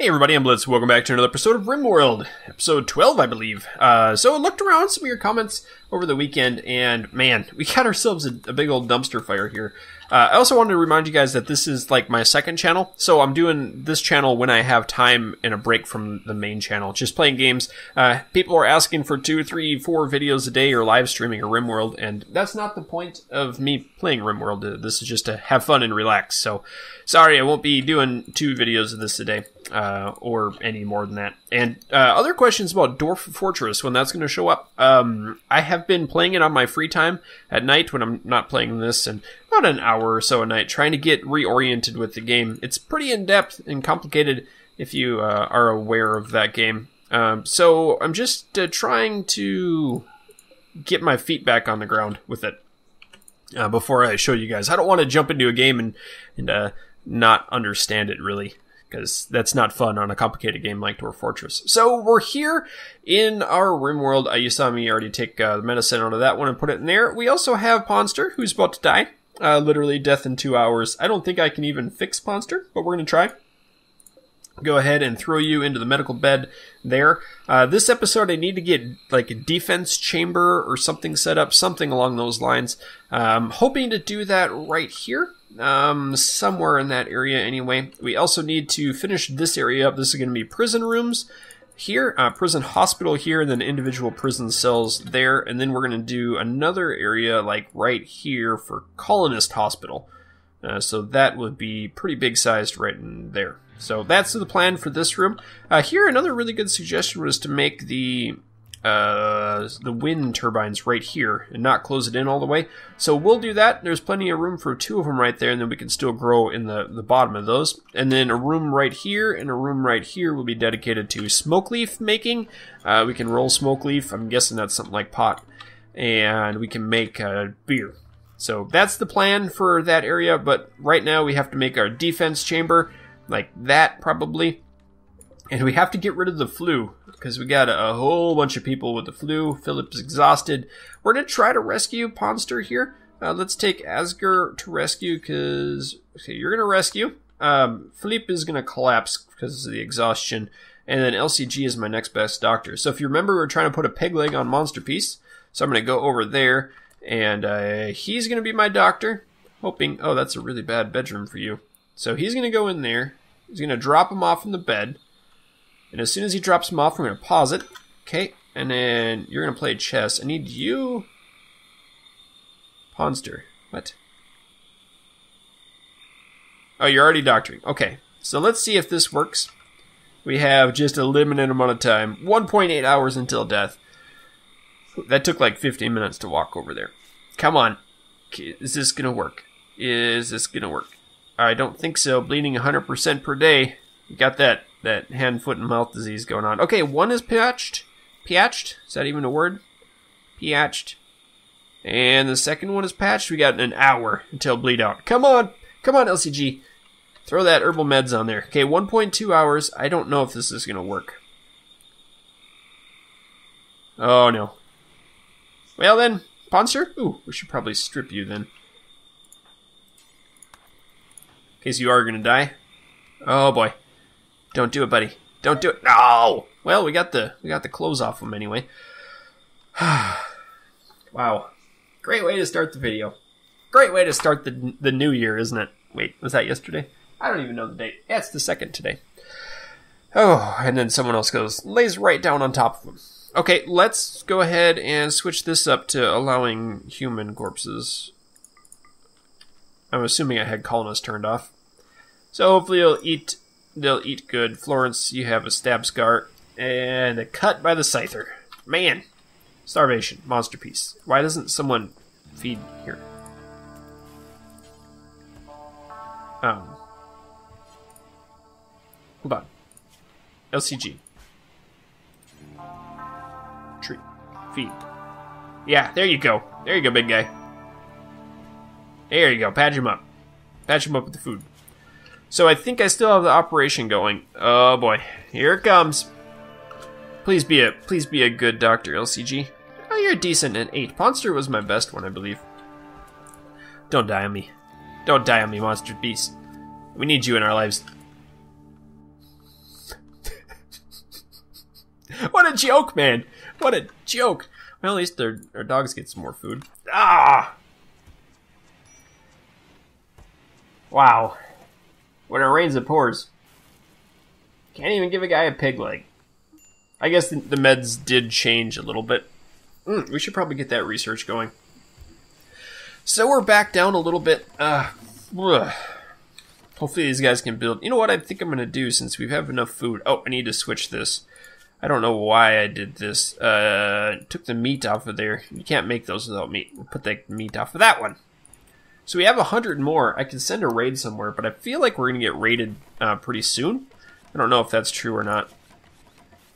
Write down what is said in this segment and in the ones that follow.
Hey everybody, I'm Blitz. Welcome back to another episode of RimWorld, episode 12, I believe. Uh, so I looked around some of your comments over the weekend, and man, we got ourselves a, a big old dumpster fire here. Uh, I also wanted to remind you guys that this is like my second channel, so I'm doing this channel when I have time and a break from the main channel, just playing games. Uh, people are asking for two, three, four videos a day or live streaming or RimWorld, and that's not the point of me playing RimWorld. Uh, This is just to have fun and relax. So, sorry, I won't be doing two videos of this a day, uh, or any more than that. And uh, other questions about Dwarf Fortress when that's going to show up. Um, I have been playing it on my free time at night when I'm not playing this, and about an hour or so a night, trying to get reoriented with the game. It's pretty in depth and complicated if you uh, are aware of that game. Um, so I'm just uh, trying to get my feet back on the ground with it uh, before I show you guys. I don't want to jump into a game and and uh, not understand it really because that's not fun on a complicated game like Dwarf Fortress. So we're here in our Rim World. Uh, you saw me already take uh, the medicine out of that one and put it in there. We also have Ponster who's about to die. Uh, literally death in two hours. I don't think I can even fix Ponster, but we're gonna try go ahead and throw you into the medical bed there. Uh, this episode, I need to get like a defense chamber or something set up, something along those lines. Um, hoping to do that right here, um, somewhere in that area anyway. We also need to finish this area up. This is going to be prison rooms here, uh, prison hospital here, and then individual prison cells there. And then we're going to do another area like right here for colonist hospital. Uh, so that would be pretty big sized right in there. So that's the plan for this room. Uh, here, another really good suggestion was to make the uh, the wind turbines right here and not close it in all the way. So we'll do that. There's plenty of room for two of them right there, and then we can still grow in the, the bottom of those. And then a room right here and a room right here will be dedicated to smoke leaf making. Uh, we can roll smoke leaf. I'm guessing that's something like pot. And we can make uh, beer. So that's the plan for that area, but right now we have to make our defense chamber like that probably. And we have to get rid of the flu because we got a, a whole bunch of people with the flu. Philip's exhausted. We're gonna try to rescue Ponster here. Uh, let's take Asger to rescue because okay, you're gonna rescue. Um, Philippe is gonna collapse because of the exhaustion, and then LCG is my next best doctor. So if you remember, we are trying to put a peg leg on Monster Beast. So I'm gonna go over there, and uh, he's gonna be my doctor. Hoping, oh, that's a really bad bedroom for you. So he's gonna go in there. He's going to drop him off in the bed. And as soon as he drops him off, we're going to pause it. Okay. And then you're going to play chess. I need you. Ponster. What? Oh, you're already doctoring. Okay. So let's see if this works. We have just a limited amount of time 1.8 hours until death. That took like 15 minutes to walk over there. Come on. Is this going to work? Is this going to work? I don't think so. Bleeding 100% per day. Got that that hand, foot, and mouth disease going on. Okay, one is patched. Patched? Is that even a word? Patched. And the second one is patched. We got an hour until bleed out. Come on. Come on, LCG. Throw that herbal meds on there. Okay, 1.2 hours. I don't know if this is going to work. Oh, no. Well, then, Ponster? Ooh, we should probably strip you then. In case you are gonna die. Oh boy. Don't do it, buddy. Don't do it. No! Well, we got the we got the clothes off him anyway. wow. Great way to start the video. Great way to start the the new year, isn't it? Wait, was that yesterday? I don't even know the date. Yeah, it's the second today. Oh, and then someone else goes, lays right down on top of him. Okay, let's go ahead and switch this up to allowing human corpses I'm assuming I had colonists turned off. So hopefully they'll eat they'll eat good. Florence, you have a stab scar and a cut by the scyther. Man, starvation, monster piece. Why doesn't someone feed here? Um, hold on. LCG. Tree. Feed. Yeah, there you go. There you go, big guy. There you go. Patch him up. Patch him up with the food. So I think I still have the operation going. Oh boy, here it comes. Please be a please be a good doctor, LCG. Oh, you're decent at eight. Monster was my best one, I believe. Don't die on me. Don't die on me, monster beast. We need you in our lives. what a joke, man! What a joke! Well, at least their, our dogs get some more food. Ah! Wow. When it rains, it pours. Can't even give a guy a pig leg. I guess the, meds did change a little bit. Mm, we should probably get that research going. So we're back down a little bit. Uh. Hopefully these guys can build. You know what I think I'm going to do since we have enough food? Oh, I need to switch this. I don't know why I did this. Uh, took the meat off of there. You can't make those without meat. We'll put the meat off of that one. So we have a hundred more. I can send a raid somewhere, but I feel like we're going to get raided uh, pretty soon. I don't know if that's true or not.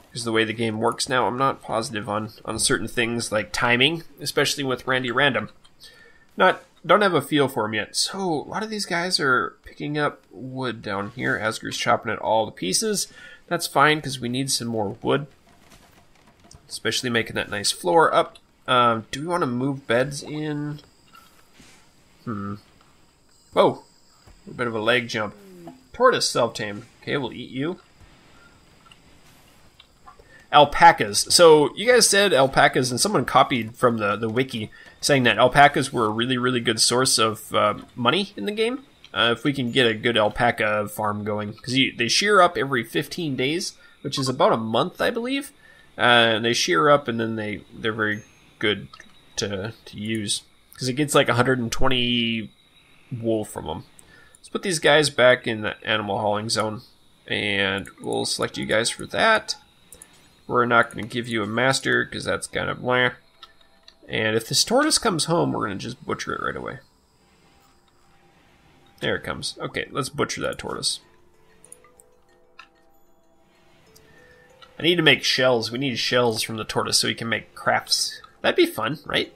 Because the way the game works now, I'm not positive on, on certain things like timing, especially with Randy Random. Not don't have a feel for him yet. So a lot of these guys are picking up wood down here. Asger's chopping it all to pieces. That's fine because we need some more wood. Especially making that nice floor up. Um, do we want to move beds in? Hmm. Whoa. A bit of a leg jump. Tortoise self-tamed. Okay, we'll eat you. Alpacas. So you guys said alpacas, and someone copied from the, the wiki saying that alpacas were a really, really good source of uh, money in the game. Uh, if we can get a good alpaca farm going, because they shear up every 15 days, which is about a month, I believe. Uh, they shear up, and then they they're very good to to use because it gets like 120 wool from them. Let's put these guys back in the animal hauling zone, and we'll select you guys for that. We're not going to give you a master because that's kind of blah. And if this tortoise comes home, we're going to just butcher it right away. There it comes. Okay, let's butcher that tortoise. I need to make shells. We need shells from the tortoise so we can make crafts. That'd be fun, right?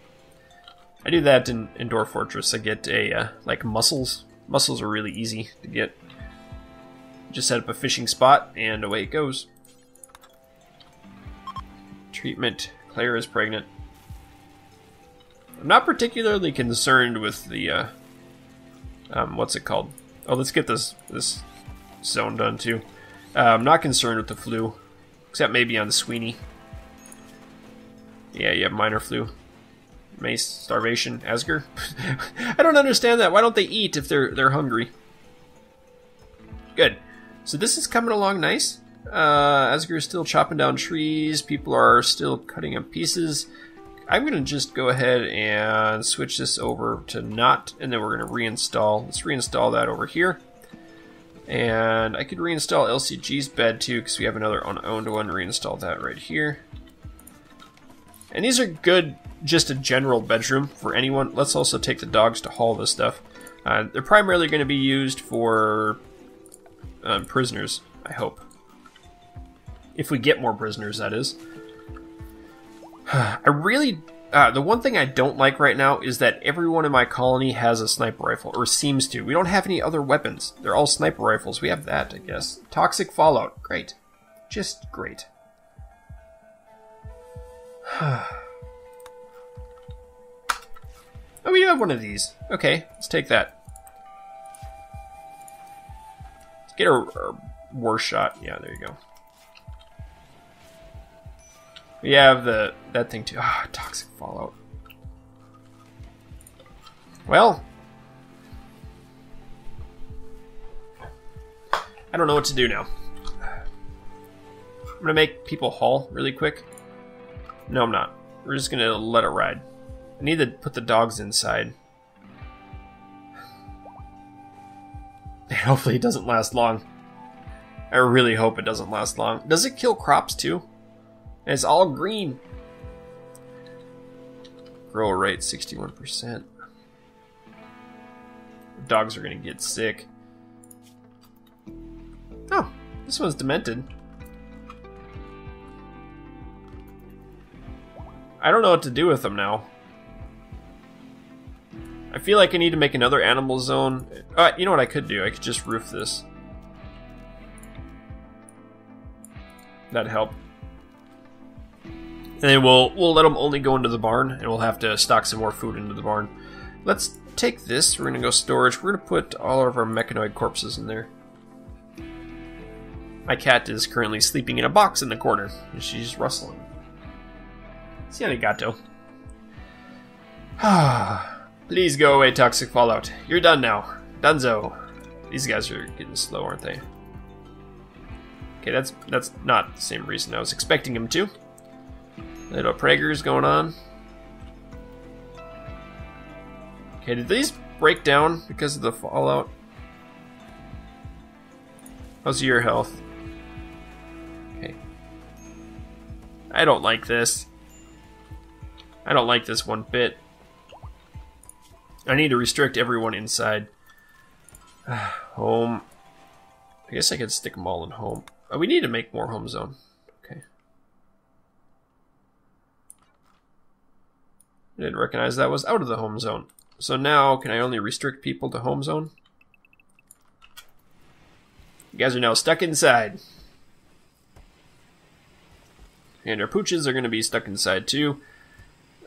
I do that in, in Fortress. I get a, uh, like, mussels. Mussels are really easy to get. Just set up a fishing spot, and away it goes. Treatment. Claire is pregnant. I'm not particularly concerned with the, uh, um, what's it called? Oh, let's get this, this zone done, too. Uh, I'm not concerned with the flu, except maybe on the Sweeney. Yeah, you have minor flu. Mace, starvation, Asger. I don't understand that. Why don't they eat if they're they're hungry? Good. So this is coming along nice. Uh, Asger is still chopping down trees. People are still cutting up pieces. I'm to just go ahead and switch this over to not, and then we're to reinstall. Let's reinstall that over here. And I could reinstall LCG's bed too, because we have another unowned one. Reinstall that right here. And these are good, just a general bedroom for anyone. Let's also take the dogs to haul this stuff. Uh, they're primarily going to be used for um, prisoners, I hope. If we get more prisoners, that is. I really... Uh, the one thing I don't like right now is that everyone in my colony has a sniper rifle, or seems to. We don't have any other weapons. They're all sniper rifles. We have that, I guess. Toxic Fallout. Great. Just great. oh, we do have one of these. Okay, let's take that. Let's get a, a worse shot. Yeah, there you go. We have the that thing too. Ah, oh, toxic fallout. Well, I don't know what to do now. I'm gonna make people haul really quick. No, I'm not. We're just gonna let it ride. I need to put the dogs inside. And hopefully it doesn't last long. I really hope it doesn't last long. Does it kill crops too? And it's all green. Grow rate 61%. Dogs are gonna get sick. Oh, this one's demented. I don't know what to do with them now. I feel like I need to make another animal zone. Uh, you know what I could do? I could just roof this. That'd help. And then we'll we'll let them only go into the barn, and we'll have to stock some more food into the barn. Let's take this. We're gonna go storage. We're gonna put all of our mechanoid corpses in there. My cat is currently sleeping in a box in the corner, and she's rustling. See arigato. Please go away, Toxic Fallout. You're done now. Dunzo. These guys are getting slow, aren't they? Okay, that's that's not the same reason I was expecting him to. Little Prager's going on. Okay, did these break down because of the fallout? How's your health? Okay. I don't like this. I don't like this one bit. I need to restrict everyone inside. home. I guess I could stick them all in home. Oh, we need to make more home zone. Okay. I didn't recognize that was out of the home zone. So now, can I only restrict people to home zone? You guys are now stuck inside. And our pooches are going to be stuck inside too.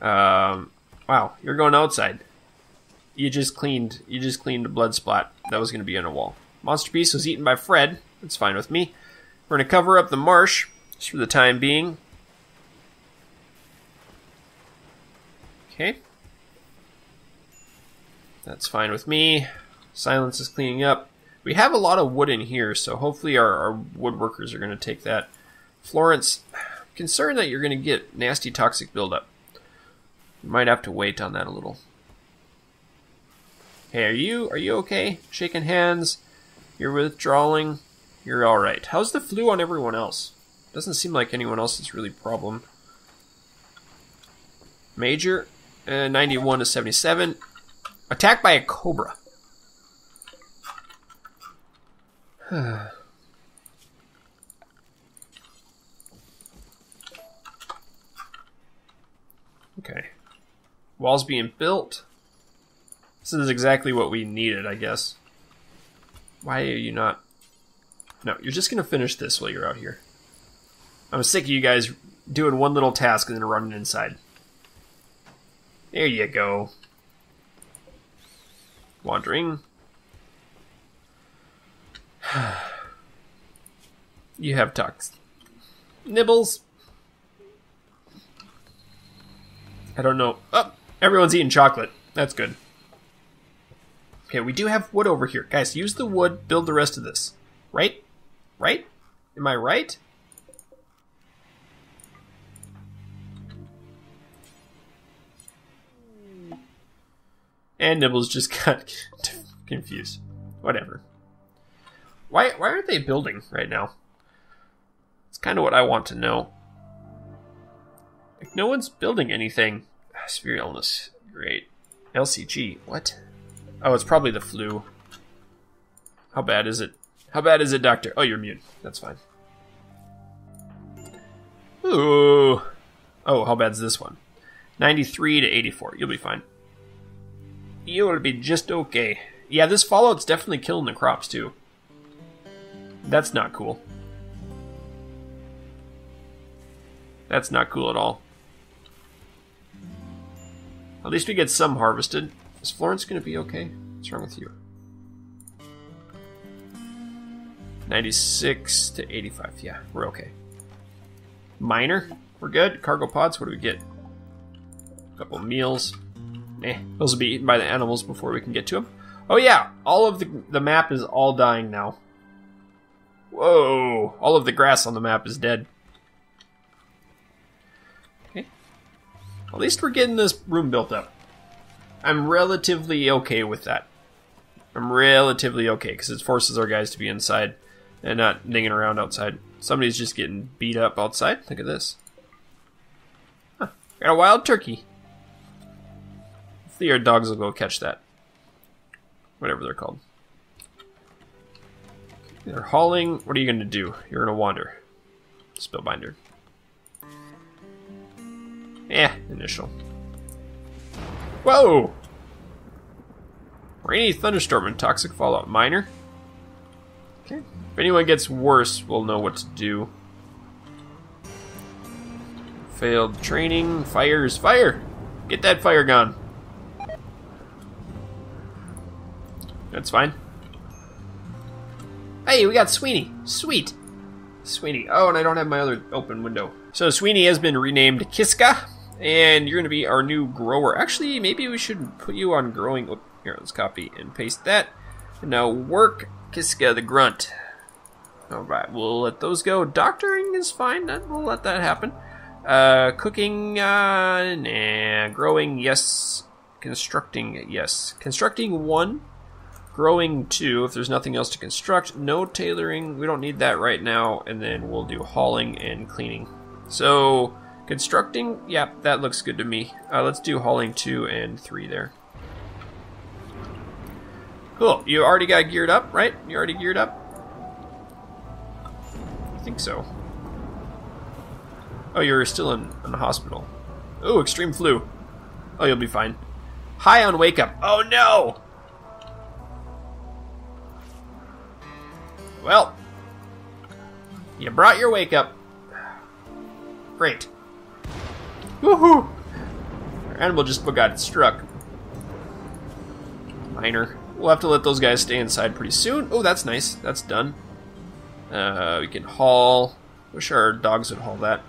Um, wow, you're going outside. You just cleaned. You just cleaned a blood spot that was going to be on a wall. Monster Beast was eaten by Fred. That's fine with me. We're going to cover up the marsh just for the time being. Okay. That's fine with me. Silence is cleaning up. We have a lot of wood in here, so hopefully our, our woodworkers are going to take that. Florence, concerned that you're going to get nasty toxic buildup. You might have to wait on that a little. Hey, are you are you okay? Shaking hands. You're withdrawing. You're all right. How's the flu on everyone else? Doesn't seem like anyone else is really problem. Major, uh, 91 to 77. Attacked by a cobra. okay. Walls being built. This is exactly what we needed, I guess. Why are you not... No, you're just going to finish this while you're out here. I'm sick of you guys doing one little task and then running inside. There you go. Wandering. you have tucks. Nibbles. I don't know. Oh, everyone's eating chocolate. That's good. Okay, we do have wood over here. Guys, use the wood, build the rest of this. Right? Right? Am I right? And Nibbles just got confused. Whatever. Why why aren't they building right now? It's kind of what I want to know. Like, no one's building anything. Ah, severe illness. Great. LCG. What? Oh, it's probably the flu. How bad is it? How bad is it, Doctor? Oh, you're mute. That's fine. Ooh. Oh, how bad's this one? 93 to 84. You'll be fine. You'll be just okay. Yeah, this Fallout's definitely killing the crops, too. That's not cool. That's not cool at all. At least we get some harvested. Is Florence to be okay? What's wrong with you? 96 to 85. Yeah, we're okay. Minor, we're good. Cargo pods, what do we get? A couple meals. Eh, those will be eaten by the animals before we can get to them. Oh yeah, all of the, the map is all dying now. Whoa, all of the grass on the map is dead. Okay. At least we're getting this room built up. I'm relatively okay with that. I'm relatively okay because it forces our guys to be inside and not dinging around outside. Somebody's just getting beat up outside. Look at this. Huh. Got a wild turkey. Hopefully our dogs will go catch that. Whatever they're called. They're hauling. What are you going to do? You're going to wander. Spellbinder. Yeah, initial. Whoa! Rainy thunderstorm and toxic fallout. Minor. Okay. If anyone gets worse, we'll know what to do. Failed training. Fires. Fire! Get that fire gone. That's fine. Hey, we got Sweeney. Sweet. Sweeney. Oh, and I don't have my other open window. So Sweeney has been renamed Kiska, and you're going to be our new grower. Actually, maybe we should put you on growing. Oh, here, let's copy and paste that. And now work Kiska the grunt. All right, we'll let those go. Doctoring is fine. We'll let that happen. Uh, cooking, uh, nah. Growing, yes. Constructing, yes. Constructing one. Growing two, if there's nothing else to construct. No tailoring, we don't need that right now. And then we'll do hauling and cleaning. So, constructing, yeah, that looks good to me. Uh, let's do hauling two and three there. Cool, you already got geared up, right? You already geared up? I think so. Oh, you're still in, in the hospital. Oh, extreme flu. Oh, you'll be fine. High on wake up. Oh no! Well, you brought your wake up. Great. Woohoo! Our animal just got struck. Minor. We'll have to let those guys stay inside pretty soon. Oh, that's nice. That's done. Uh, we can haul. Wish our dogs would haul that.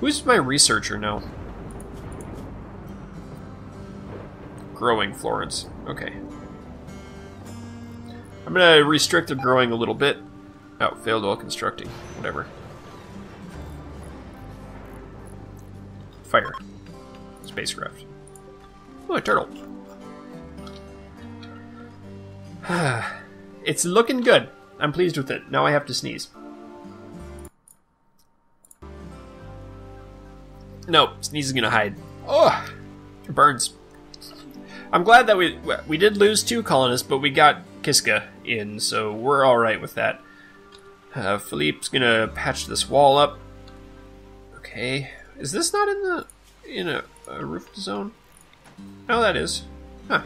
Who's my researcher now? Growing Florence. Okay. I'm gonna restrict the growing a little bit. Oh, failed while constructing. Whatever. Fire. Spacecraft. Oh, a turtle. it's looking good. I'm pleased with it. Now I have to sneeze. No, sneeze is gonna hide. Oh, it burns. I'm glad that we we did lose two colonists, but we got Kiska in, so we're all right with that. Uh, Philippe's gonna patch this wall up. Okay, is this not in the in a, a roofed zone? No, that is. Huh.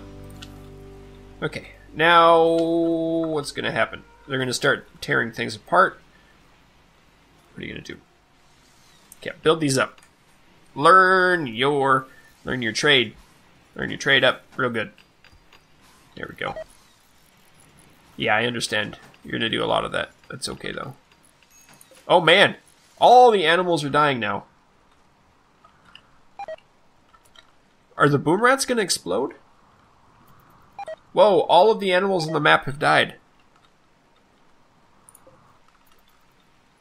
Okay, now what's gonna happen? They're gonna start tearing things apart. What are you gonna do? Okay, build these up. Learn your learn your trade. Learn your trade up real good. There we go. Yeah, I understand. You're gonna do a lot of that. That's okay though. Oh man! All the animals are dying now. Are the boom rats gonna explode? Whoa, all of the animals on the map have died.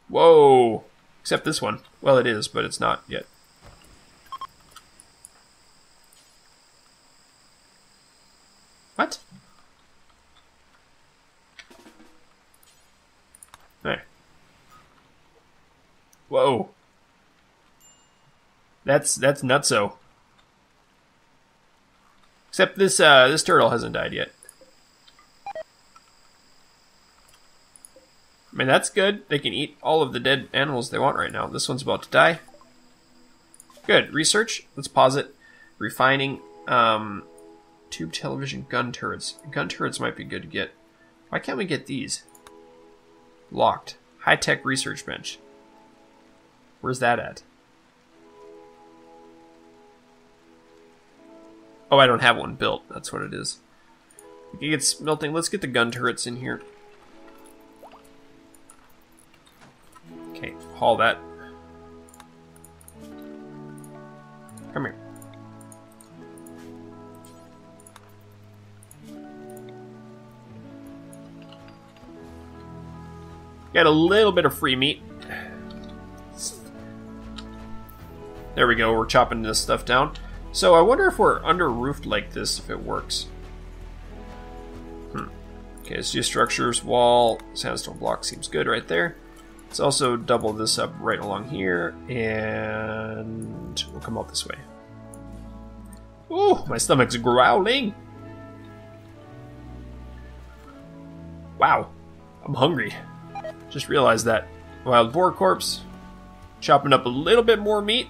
Whoa! Except this one. Well, it is, but it's not yet. What? There. Whoa. That's that's nutso. Except this uh this turtle hasn't died yet. I mean that's good. They can eat all of the dead animals they want right now. This one's about to die. Good. Research. Let's pause it. Refining. Um Tube television gun turrets. Gun turrets might be good to get. Why can't we get these? Locked. High tech research bench. Where's that at? Oh, I don't have one built. That's what it is. Get smelting. Let's get the gun turrets in here. Okay, haul that. Come here. Got a little bit of free meat. There we go, we're chopping this stuff down. So I wonder if we're under roofed like this, if it works. Hmm. Okay, it's just structures, wall, sandstone block seems good right there. Let's also double this up right along here, and we'll come out this way. Oh, my stomach's growling! Wow, I'm hungry. Just realized that. Wild boar corpse. Chopping up a little bit more meat.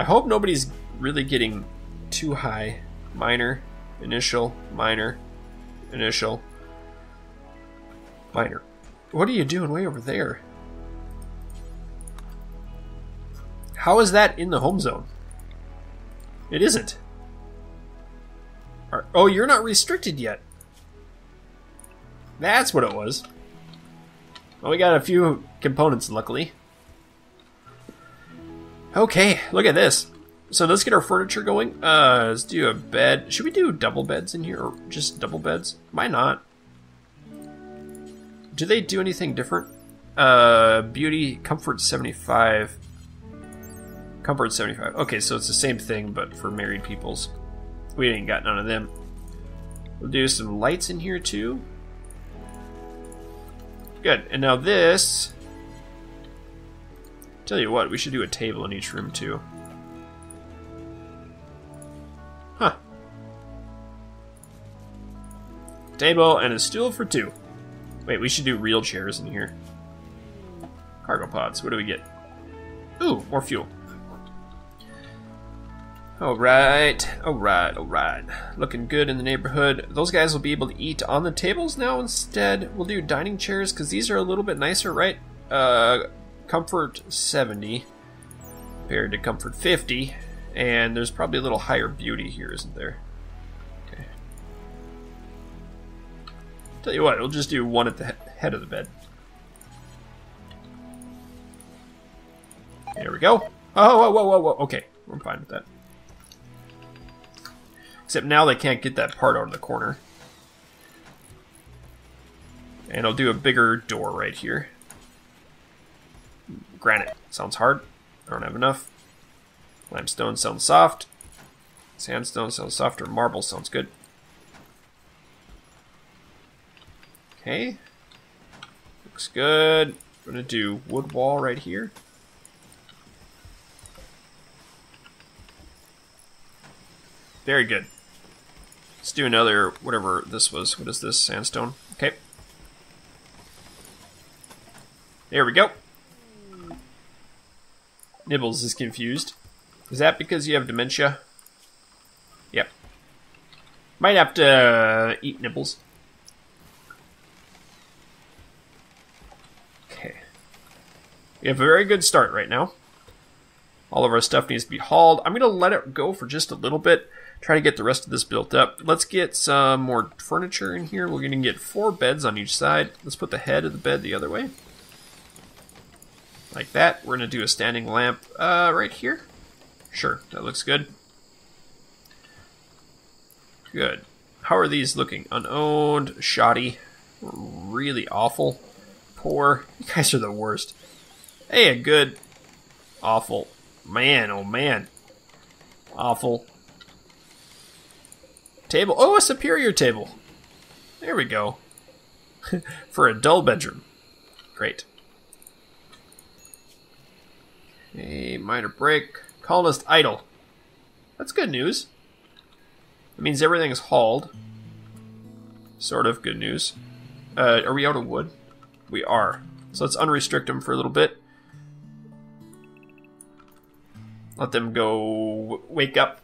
I hope nobody's really getting too high. Minor, initial, minor, initial, minor. What are you doing way over there? How is that in the home zone? It isn't. Oh, you're not restricted yet. That's what it was. Well, we got a few components, luckily. Okay, look at this. So let's get our furniture going. Uh, let's do a bed. Should we do double beds in here, or just double beds? Why not? Do they do anything different? Uh, beauty, comfort 75. Comfort 75. Okay, so it's the same thing, but for married peoples. We ain't got none of them. We'll do some lights in here, too. Good. And now this... Tell you what, we should do a table in each room, too. Huh. Table and a stool for two. Wait, we should do real chairs in here. Cargo pods. What do we get? Ooh, more fuel. Alright, alright, alright. Looking good in the neighborhood. Those guys will be able to eat on the tables now instead. We'll do dining chairs because these are a little bit nicer, right? Uh, comfort 70 compared to comfort 50. And there's probably a little higher beauty here, isn't there? Okay. Tell you what, we'll just do one at the head of the bed. There we go. Oh, whoa, whoa, whoa, whoa. Okay, I'm fine with that. Except now they can't get that part out of the corner. And I'll do a bigger door right here. Granite sounds hard. I don't have enough. Limestone sounds soft. Sandstone sounds softer. Marble sounds good. Okay. Looks good. I'm gonna do wood wall right here. Very good. Let's do another, whatever this was. What is this? Sandstone? Okay. There we go. Nibbles is confused. Is that because you have dementia? Yep. Might have to uh, eat nibbles. Okay. We have a very good start right now. All of our stuff needs to be hauled. I'm going to let it go for just a little bit. Try to get the rest of this built up. Let's get some more furniture in here. We're going to get four beds on each side. Let's put the head of the bed the other way. Like that. We're going to do a standing lamp uh, right here. Sure, that looks good. Good. How are these looking? Unowned, shoddy, really awful, poor. You guys are the worst. Hey, a good, awful. Man, oh man. Awful. Table. Oh, a superior table. There we go. For a dull bedroom. Great. A minor break. Colonist idle. That's good news. It means everything is hauled. Sort of good news. Uh, are we out of wood? We are. So let's unrestrict them for a little bit. Let them go wake up.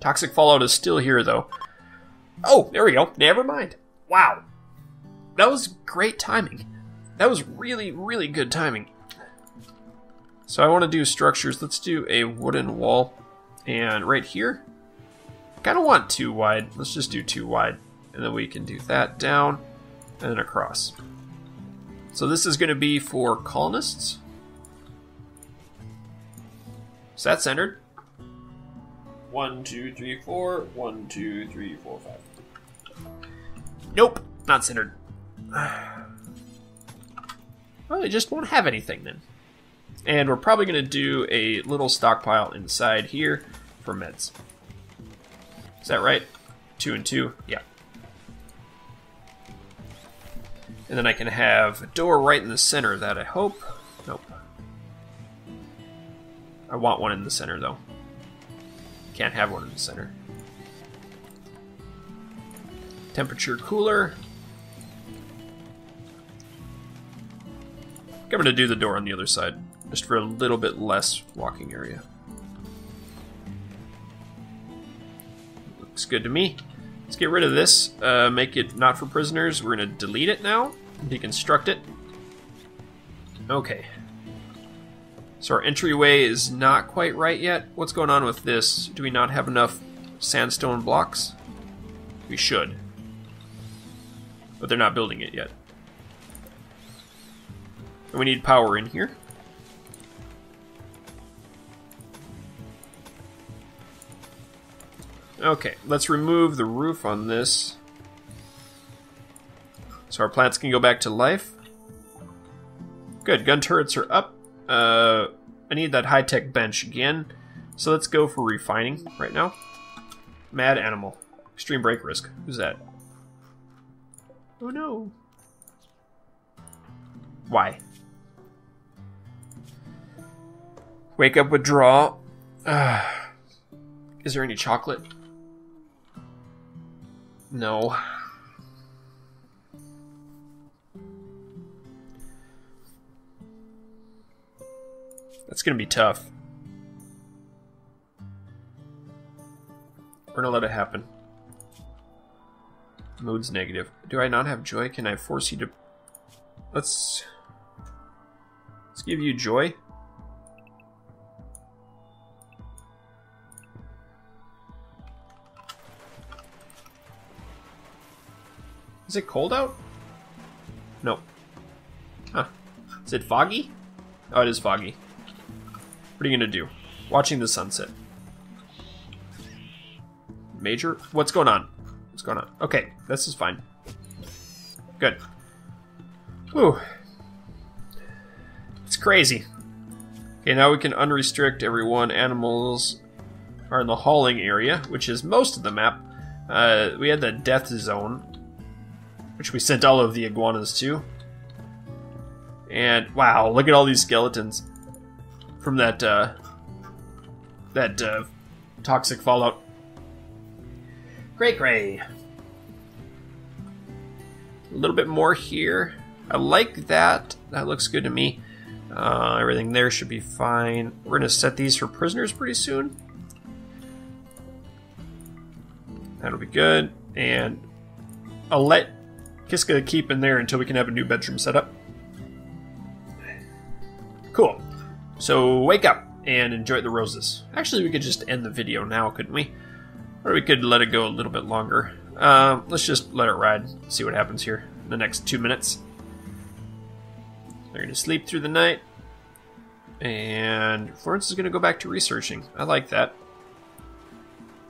Toxic Fallout is still here, though. Oh, there we go. Never mind. Wow. That was great timing. That was really, really good timing. So I want to do structures. Let's do a wooden wall. And right here, kind of want two wide. Let's just do two wide. And then we can do that down and then across. So this is going to be for colonists. Is that centered? One, two, three, four. One, two, three, four, five. Nope, not centered. Well, they just won't have anything then. And we're probably going to do a little stockpile inside here for meds. Is that right? Two and two? Yeah. And then I can have a door right in the center of that, I hope. Nope. I want one in the center, though. Can't have one in the center. Temperature cooler. I'm going to do the door on the other side just for a little bit less walking area. Looks good to me. Let's get rid of this, uh, make it not for prisoners. We're to delete it now, deconstruct it. Okay. So our entryway is not quite right yet. What's going on with this? Do we not have enough sandstone blocks? We should. But they're not building it yet. And we need power in here. Okay, let's remove the roof on this. So our plants can go back to life. Good, gun turrets are up. Uh, I need that high-tech bench again. So let's go for refining right now. Mad animal. Extreme break risk. Who's that? Oh no. Why? Wake up withdraw. Uh, is there any chocolate? No. That's gonna be tough. We're gonna let it happen. Mood's negative. Do I not have joy? Can I force you to... Let's... Let's give you joy. Is it cold out? No. Huh. Is it foggy? Oh, it is foggy. What are you gonna do? Watching the sunset. Major? What's going on? What's going on? Okay, this is fine. Good. Whew. It's crazy. Okay, now we can unrestrict everyone. Animals are in the hauling area, which is most of the map. Uh, we had the death zone, which we sent all of the iguanas to. And wow, look at all these skeletons from that uh, that uh, toxic fallout. Great, great. A little bit more here. I like that. That looks good to me. Uh, everything there should be fine. We're to set these for prisoners pretty soon. That'll be good. And I'll let Kiska keep in there until we can have a new bedroom set up. Cool. So wake up and enjoy the roses. Actually, we could just end the video now, couldn't we? Or we could let it go a little bit longer. Uh, let's just let it ride, see what happens here in the next two minutes. They're going to sleep through the night. And Florence is going to go back to researching. I like that.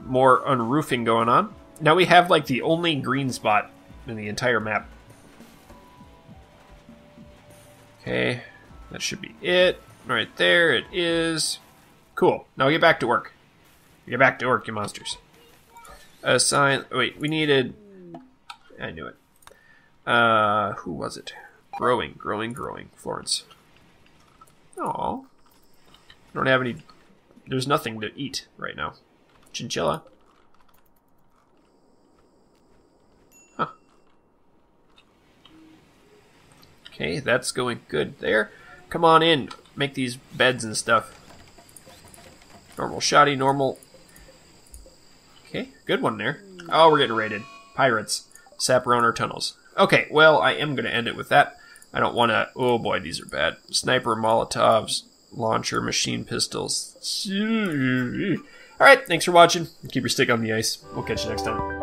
More unroofing going on. Now we have like the only green spot in the entire map. Okay, that should be it. Right there it is. Cool. Now get back to work. Get back to work, you monsters. Assign. Wait, we needed. I knew it. Uh, who was it? Growing, growing, growing. Florence. Oh. Don't have any. There's nothing to eat right now. Chinchilla. Okay, that's going good there. Come on in. Make these beds and stuff. Normal shoddy, normal. Okay, good one there. Oh, we're getting raided. Pirates. Sap around our tunnels. Okay, well, I am going to end it with that. I don't want to... Oh boy, these are bad. Sniper, Molotovs, launcher, machine pistols. Alright, thanks for watching. Keep your stick on the ice. We'll catch you next time.